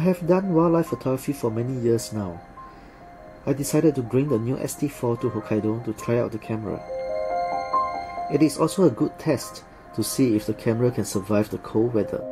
I have done wildlife photography for many years now. I decided to bring the new X-T4 to Hokkaido to try out the camera. It is also a good test to see if the camera can survive the cold weather.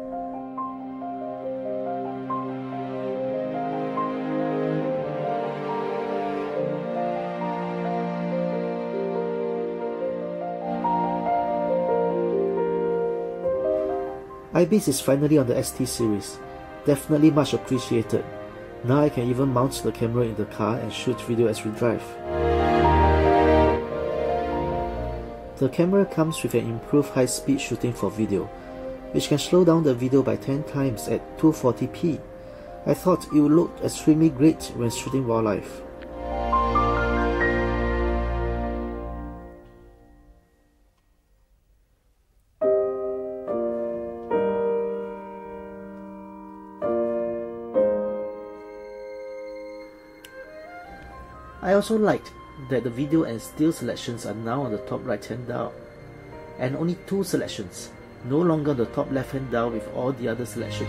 IBIS is finally on the X-T series. Definitely much appreciated. Now I can even mount the camera in the car and shoot video as we drive. The camera comes with an improved high-speed shooting for video, which can slow down the video by 10 times at 240p. I thought it would look extremely great when shooting wildlife. I also liked that the video and still selections are now on the top right hand dial, and only two selections, no longer the top left hand dial with all the other selections.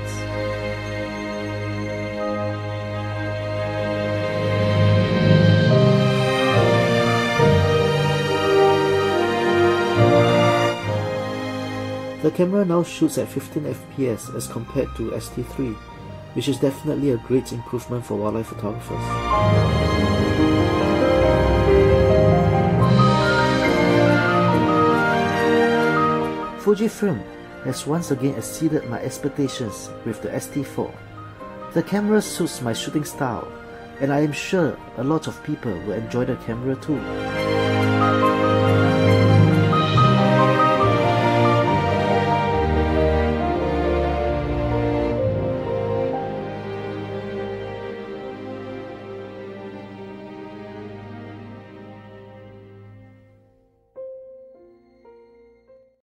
The camera now shoots at 15 fps as compared to X-T3, which is definitely a great improvement for wildlife photographers. Fujifilm has once again exceeded my expectations with the X-T4. The camera suits my shooting style, and I am sure a lot of people will enjoy the camera too.